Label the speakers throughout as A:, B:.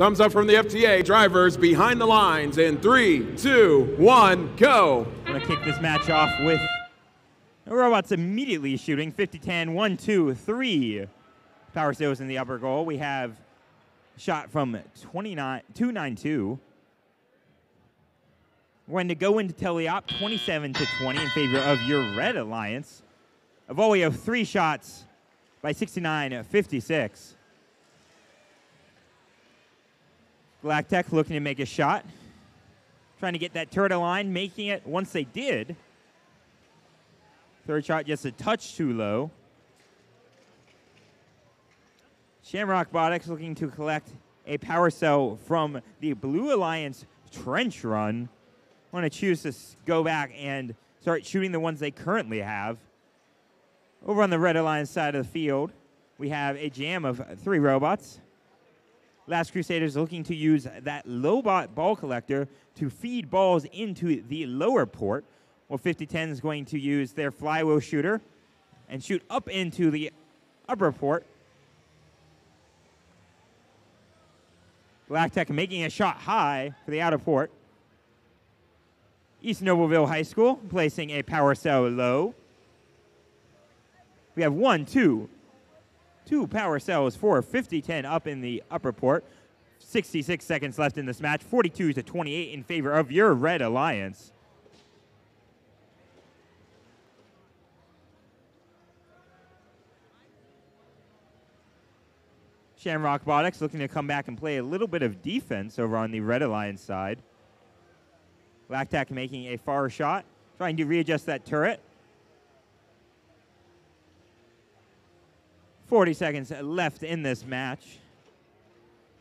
A: Thumbs up from the FTA. Drivers behind the lines in three, two, one, go.
B: I'm going to kick this match off with the robots immediately shooting 50 10, 1, 2, 3. Power Cells in the upper goal. We have shot from 29, 292. We're going to go into teleop 27 to 20 in favor of your red alliance. Avolio three shots by 69 56. Galactech looking to make a shot. Trying to get that turret line, making it once they did. Third shot just a touch too low. Shamrock Botics looking to collect a power cell from the Blue Alliance trench run. Want to choose to go back and start shooting the ones they currently have. Over on the Red Alliance side of the field, we have a jam of three robots. Last Crusaders looking to use that Lobot ball collector to feed balls into the lower port. Well, 5010 is going to use their flywheel shooter and shoot up into the upper port. Black Tech making a shot high for the outer port. East Noblesville High School placing a power cell low. We have one, two, two power cells for 50-10 up in the upper port. 66 seconds left in this match. 42 to 28 in favor of your Red Alliance. Shamrock Botics looking to come back and play a little bit of defense over on the Red Alliance side. Galactech making a far shot, trying to readjust that turret. 40 seconds left in this match.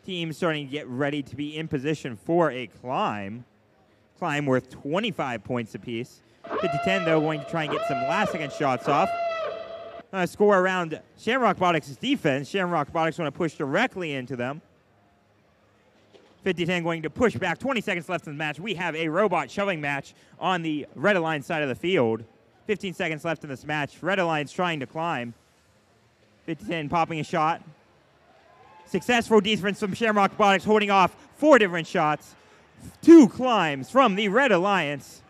B: Team starting to get ready to be in position for a climb. Climb worth 25 points apiece. 50-10, though, going to try and get some last-second shots off. Uh, score around Shamrock Botics' defense. Shamrock Botics want to push directly into them. 50-10 going to push back. 20 seconds left in the match. We have a robot shoving match on the Red Alliance side of the field. 15 seconds left in this match. Red Alliance trying to climb. 50-10 popping a shot. Successful defense from Shamrock Botics holding off four different shots. Two climbs from the Red Alliance.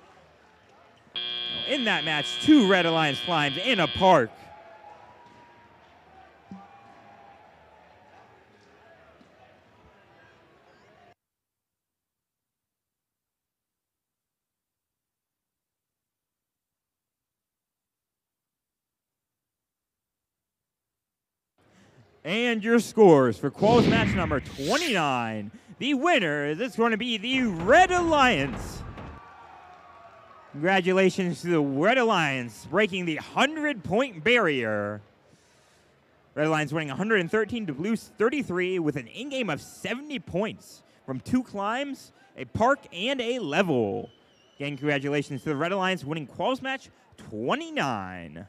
B: In that match, two Red Alliance climbs in a park. And your scores for Quals match number 29. The winner is going to be the Red Alliance. Congratulations to the Red Alliance breaking the 100 point barrier. Red Alliance winning 113 to Blues 33 with an endgame of 70 points from two climbs, a park, and a level. Again, congratulations to the Red Alliance winning Quals match 29.